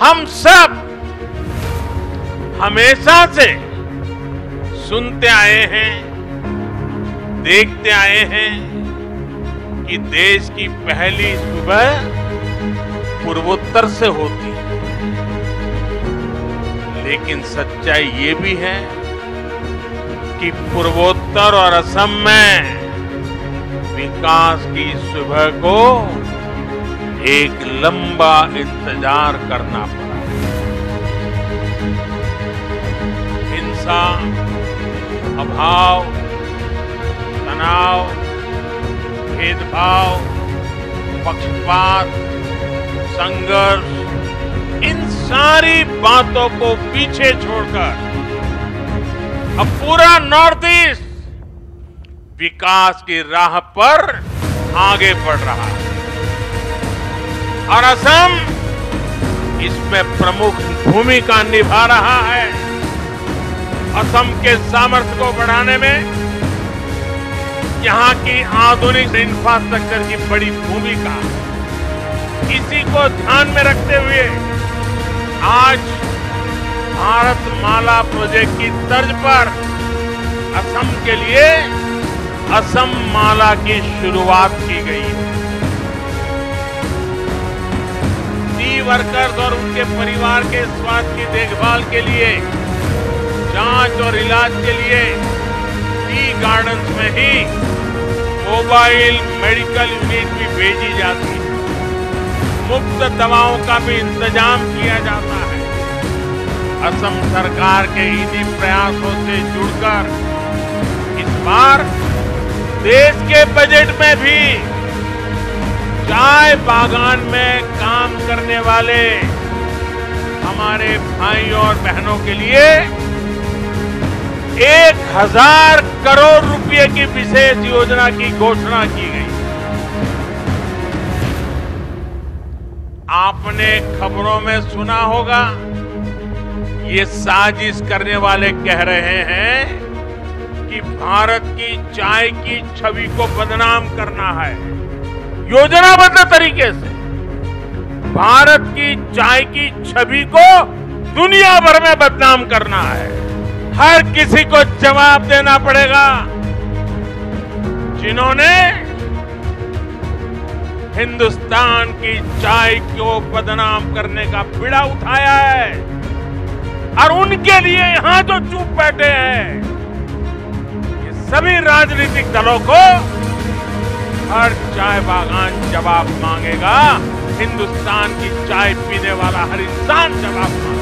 हम सब हमेशा से सुनते आए हैं, देखते आए हैं कि देश की पहली सुबह पूर्वोत्तर से होती है। लेकिन सच्चाई ये भी है कि पूर्वोत्तर और असम में विकास की सुबह को एक लंबा इंतज़ार करना पड़ा। हिंसा अभाव, तनाव, भेदभाव, पक्षपात, संघर्ष, इन सारी बातों को पीछे छोड़कर अब पूरा नॉर्थ ईस्ट विकास की राह पर आगे बढ़ रहा है। और असम इसमें प्रमुख भूमिका निभा रहा है। असम के सामर्थ्य को बढ़ाने में यहाँ की आधुनिक इंफ्रास्ट्रक्चर की बड़ी भूमिका। इसी को ध्यान में रखते हुए आज भारत माला प्रोजेक्ट की तर्ज पर असम के लिए असम माला की शुरुआत की गई। है टी वर्कर्स और उनके परिवार के स्वास्थ्य की देखभाल के लिए, जाँच और इलाज के लिए टी गार्डन्स में ही मोबाइल मेडिकल यूनिट भी भेजी जाती है। मुफ़्त दवाओं का भी इंतज़ाम किया जाता है। असम सरकार के इन्हीं प्रयासों से जुड़कर इस बार देश के बजट में भी चाय बागान में काम करने वाले हमारे भाइयों और बहनों के लिए एक हज़ार करोड़ रुपए की विशेष योजना की घोषणा की गई। आपने खबरों में सुना होगा, ये साजिश करने वाले कह रहे हैं कि भारत की चाय की छवि को बदनाम करना है। योजनाबद्ध तरीके से भारत की चाय की छवि को दुनिया भर में बदनाम करना है। हर किसी को जवाब देना पड़ेगा। जिन्होंने हिंदुस्तान की चाय को बदनाम करने का पीड़ा उठाया है और उनके लिए यहाँ जो चुप बैठे हैं। सभी राजनीतिक दलों को हर चाय बागान जवाब मांगेगा। हिंदुस्तान की चाय पीने वाला हर इंसान जवाब मांगेगा।